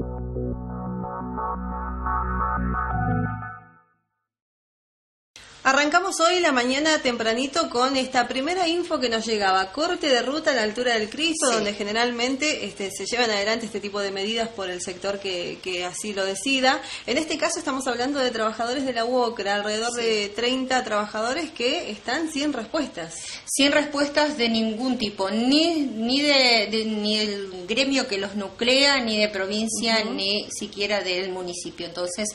Thank you. Arrancamos hoy la mañana tempranito con esta primera info que nos llegaba, corte de ruta a la altura del Cristo, donde generalmente este, se llevan adelante este tipo de medidas por el sector que, así lo decida. En este caso estamos hablando de trabajadores de la UOCRA, alrededor de 30 trabajadores que están sin respuestas. Sin respuestas de ningún tipo, ni, ni, de, ni del gremio que los nuclea, ni de provincia, ni siquiera del municipio. Entonces,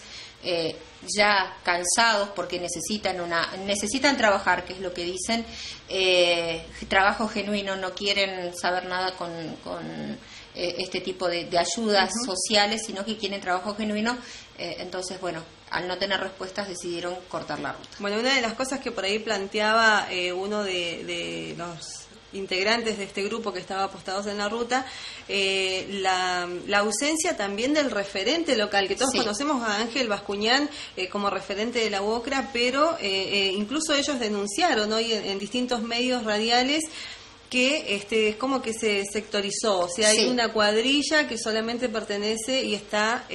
eh, ya cansados porque necesitan una necesitan trabajar que es lo que dicen eh, trabajo genuino no quieren saber nada con, eh, este tipo de, ayudas sociales sino que quieren trabajo genuino entonces bueno al no tener respuestas decidieron cortar la ruta. Bueno una de las cosas que por ahí planteaba uno de los integrantes de este grupo que estaba apostados en la ruta, eh, la, ausencia también del referente local, que todos conocemos a Ángel Bascuñán eh, como referente de la UOCRA, pero eh, incluso ellos denunciaron hoy en, distintos medios radiales que este es como que se sectorizó, o sea, hay una cuadrilla que solamente pertenece y está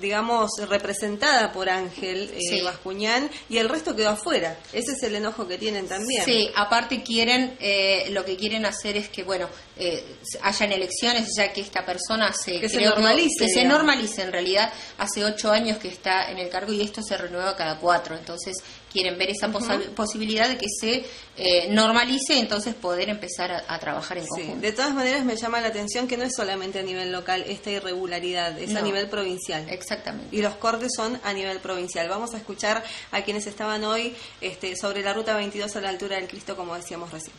digamos, representada por Ángel eh, Bascuñán y el resto quedó afuera. Ese es el enojo que tienen también. Sí, aparte quieren, eh, lo que quieren hacer es que, bueno, eh, hayan elecciones, ya que esta persona se, que se normalice. Que, se normalice, en realidad, hace ocho años que está en el cargo y esto se renueva cada cuatro. Entonces, quieren ver esa posibilidad de que se eh, normalice entonces poder empezar a, trabajar en conjunto. De todas maneras, me llama la atención que no es solamente a nivel local esta irregularidad, es a nivel provincial. Exactamente. Y los cortes son a nivel provincial. Vamos a escuchar a quienes estaban hoy este, sobre la ruta 22 a la altura del Cristo, como decíamos recién.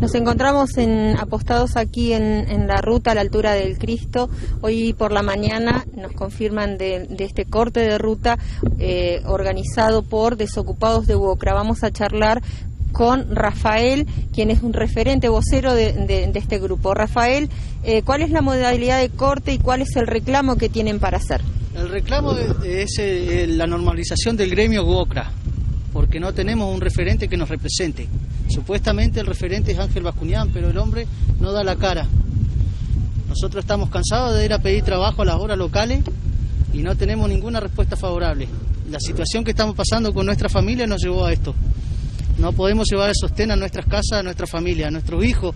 Nos encontramos en, apostados aquí en, la ruta a la altura del Cristo. Hoy por la mañana nos confirman de, este corte de ruta eh, organizado por desocupados de Buocra. Vamos a charlar con Rafael, quien es un referente vocero de, este grupo. Rafael, eh, ¿cuál es la modalidad de corte y cuál es el reclamo que tienen para hacer? El reclamo es, eh, la normalización del gremio Buocra porque no tenemos un referente que nos represente. Supuestamente el referente es Ángel Bascuñán, pero el hombre no da la cara. Nosotros estamos cansados de ir a pedir trabajo a las horas locales y no tenemos ninguna respuesta favorable. La situación que estamos pasando con nuestra familia nos llevó a esto. No podemos llevar el sostén a nuestras casas, a nuestra familia, a nuestros hijos.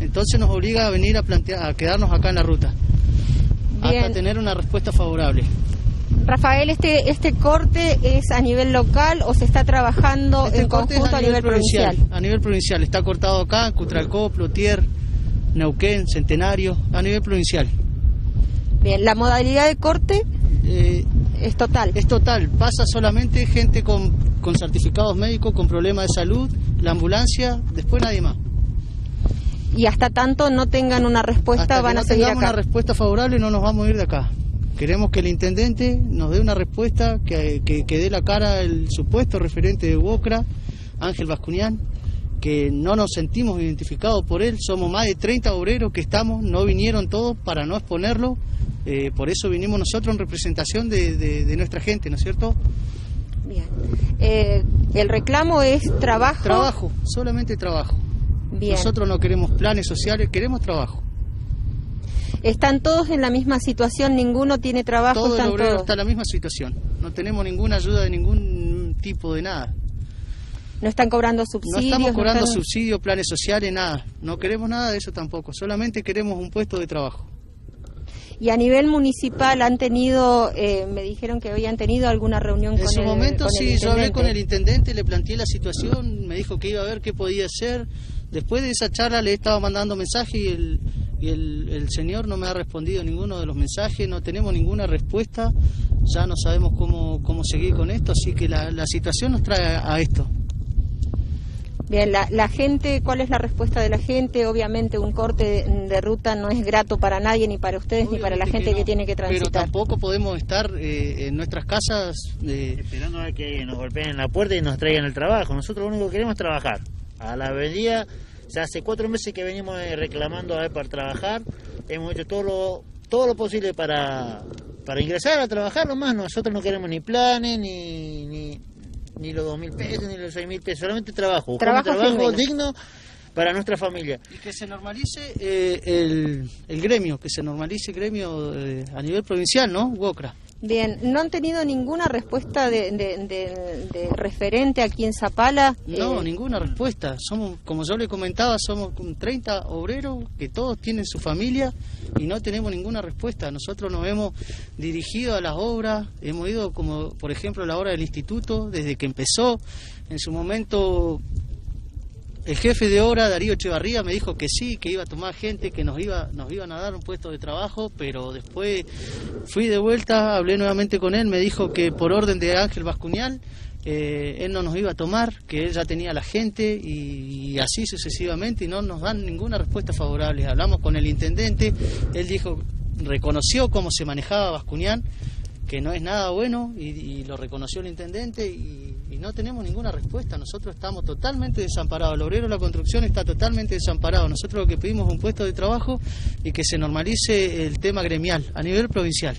Entonces nos obliga a venir a, plantear, a quedarnos acá en la ruta hasta tener una respuesta favorable. Rafael, este este corte es a nivel local o se está trabajando este en conjunto a nivel, provincial, A nivel provincial, está cortado acá, Cutralcó, Plotier, Neuquén, Centenario, a nivel provincial. Bien, la modalidad de corte eh, es total. Es total, pasa solamente gente con, con certificados médicos, con problemas de salud, la ambulancia, después nadie más y hasta tanto no tengan una respuesta van a seguir acá. una respuesta favorable no nos vamos a ir de acá. Queremos que el intendente nos dé una respuesta, que, que, dé la cara el supuesto referente de Bocra, Ángel Bascuñán, que no nos sentimos identificados por él. Somos más de 30 obreros que estamos, no vinieron todos para no exponerlo. Eh, por eso vinimos nosotros en representación de, nuestra gente, ¿no es cierto? Bien. Eh, el reclamo es trabajo. Trabajo, solamente trabajo. Bien. Nosotros no queremos planes sociales, queremos trabajo. ¿Están todos en la misma situación? ¿Ninguno tiene trabajo? Todo el obrero está en la misma situación. No tenemos ninguna ayuda de ningún tipo de nada. ¿No están cobrando subsidios? No estamos cobrando subsidios, planes sociales, nada. No queremos nada de eso tampoco. Solamente queremos un puesto de trabajo. Y a nivel municipal han tenido, eh, me dijeron que habían tenido alguna reunión con el En su momento sí, yo hablé con el intendente, le planteé la situación, me dijo que iba a ver qué podía hacer. Después de esa charla le he estado mandando mensajes y el, y el, señor no me ha respondido ninguno de los mensajes, no tenemos ninguna respuesta, ya no sabemos cómo, cómo seguir con esto, así que la, la situación nos trae a, esto. Bien, la, la, gente, ¿cuál es la respuesta de la gente? Obviamente un corte de, ruta no es grato para nadie, ni para ustedes, ni para la gente que, tiene que transitar. Pero tampoco podemos estar eh, en nuestras casas... Eh, Esperando a que nos golpeen en la puerta y nos traigan el trabajo. Nosotros lo único que queremos es trabajar. A la avenida hace cuatro meses que venimos eh, reclamando a ver para trabajar. Hemos hecho todo lo, todo lo posible para, para ingresar a trabajar nomás. Nosotros no queremos ni planes, ni, ni los dos mil pesos, ni los seis mil pesos, solamente trabajo, Trabajo un trabajo genuino. digno para nuestra familia. Y que se normalice eh, el, el gremio, que se normalice el gremio eh, a nivel provincial, ¿no? UOCRA. Bien, ¿no han tenido ninguna respuesta de, de- de- de referente aquí en Zapala? No, Eh, ninguna respuesta. Somos, como yo le comentaba, somos un 30 obreros que todos tienen su familia y no tenemos ninguna respuesta. Nosotros nos hemos dirigido a las obras, hemos ido como, por ejemplo, a la obra del instituto, desde que empezó. En su momento, el jefe de obra, Darío Echevarría, me dijo que sí, que iba a tomar gente, que nos, iba, nos iban a dar un puesto de trabajo, pero después fui de vuelta, hablé nuevamente con él, me dijo que por orden de Ángel Bascuñán, eh, él no nos iba a tomar, que él ya tenía la gente y, así sucesivamente y no nos dan ninguna respuesta favorable. Hablamos con el intendente, él dijo, reconoció cómo se manejaba Bascuñán, que no es nada bueno y lo reconoció el intendente y, y no tenemos ninguna respuesta. Nosotros estamos totalmente desamparados. El obrero de la construcción está totalmente desamparado. Nosotros lo que pedimos es un puesto de trabajo y que se normalice el tema gremial a nivel provincial.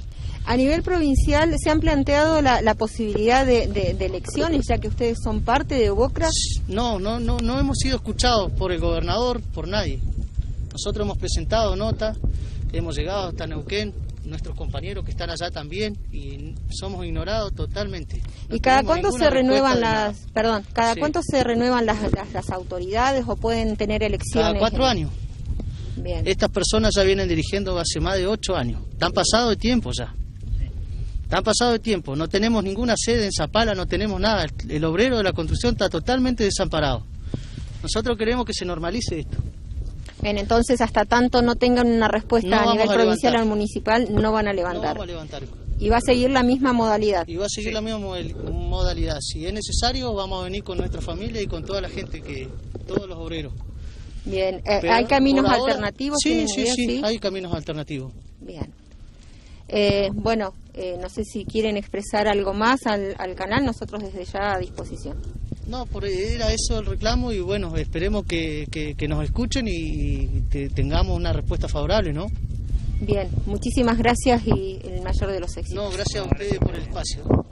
A nivel provincial, ¿se han planteado la, la posibilidad de, de- de elecciones, ya que ustedes son parte de UOCRA? No, no, no, no hemos sido escuchados por el gobernador, por nadie. Nosotros hemos presentado nota, hemos llegado hasta Neuquén, nuestros compañeros que están allá también y somos ignorados totalmente. No ¿Y cada cuánto se renuevan las, perdón, cada Sí. cuánto se renuevan las, las, las autoridades o pueden tener elecciones? Cada cuatro años. Bien. Estas personas ya vienen dirigiendo hace más de ocho años. Están pasados de tiempo ya. Están pasados de tiempo. No tenemos ninguna sede en Zapala, no tenemos nada. El, el obrero de la construcción está totalmente desamparado. Nosotros queremos que se normalice esto. Bien, entonces hasta tanto no tengan una respuesta No a nivel a provincial o municipal, no van a No levantar. vamos a levantar. Y va a seguir la misma modalidad. Y va a seguir la misma modalidad. Si es necesario, vamos a venir con nuestra familia y con toda la gente que, todos los obreros. Bien, eh, ¿hay caminos ahora- alternativos? Sí, ¿Tienen sí, sí, hay caminos alternativos. Bien. Eh, bueno, eh, no sé si quieren expresar algo más al, al canal, nosotros desde ya a disposición. No, por, era eso el reclamo y bueno, esperemos que, que- que nos escuchen y te- tengamos una respuesta favorable, ¿no? Bien, muchísimas gracias y el mayor de los éxitos. No, gracias a ustedes por el espacio.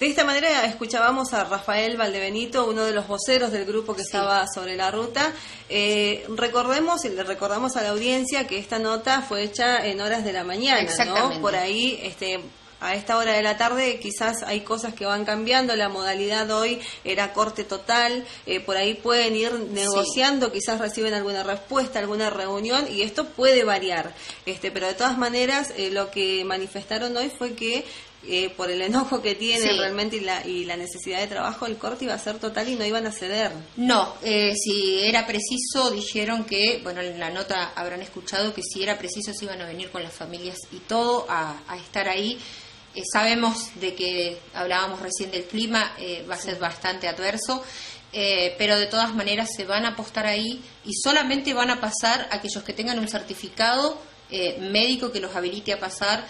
De esta manera escuchábamos a Rafael Valdebenito, uno de los voceros del grupo que estaba sobre la ruta. Eh, recordemos y le recordamos a la audiencia que esta nota fue hecha en horas de la mañana. ¿no? Por ahí, este, a esta hora de la tarde quizás hay cosas que van cambiando. La modalidad hoy era corte total. eh, por ahí pueden ir negociando, quizás reciben alguna respuesta, alguna reunión y esto puede variar. Este, pero de todas maneras, eh, lo que manifestaron hoy fue que eh, por el enojo que tienen Sí. realmente y la, y la necesidad de trabajo, el corte iba a ser total y no iban a ceder. No, eh, si era preciso, dijeron que, bueno, en la nota habrán escuchado que si era preciso se iban a venir con las familias y todo a, a estar ahí. Eh, sabemos de que hablábamos recién del clima, eh, va a ser bastante adverso, eh, pero de todas maneras se van a apostar ahí y solamente van a pasar aquellos que tengan un certificado eh, médico que los habilite a pasar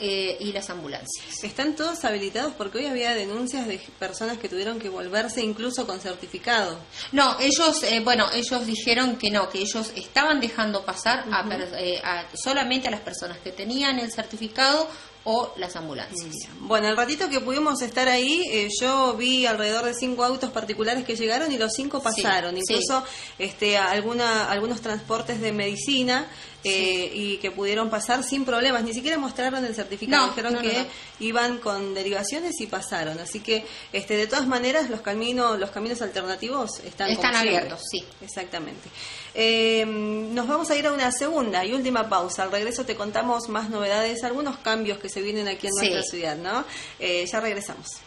eh, y las ambulancias. Están todos habilitados porque hoy había denuncias de personas que tuvieron que volverse incluso con certificado. No, ellos, eh, bueno, ellos dijeron que no, que ellos estaban dejando pasar a per- eh, a- solamente a las personas que tenían el certificado o las ambulancias. Bueno, el ratito que pudimos estar ahí, eh, yo vi alrededor de cinco autos particulares que llegaron y los cinco pasaron. Sí, Incluso este, alguna, algunos transportes de medicina eh, y que pudieron pasar sin problemas. Ni siquiera mostraron el certificado. No, Dijeron no, que no. iban con derivaciones y pasaron. Así que, este, de todas maneras, los caminos, los caminos alternativos están, Están abiertos, sí. Exactamente. Eh, nos vamos a ir a una segunda y última pausa. Al regreso te contamos más novedades, algunos cambios que se vienen aquí en Sí. nuestra ciudad, ¿no? Eh, ya regresamos.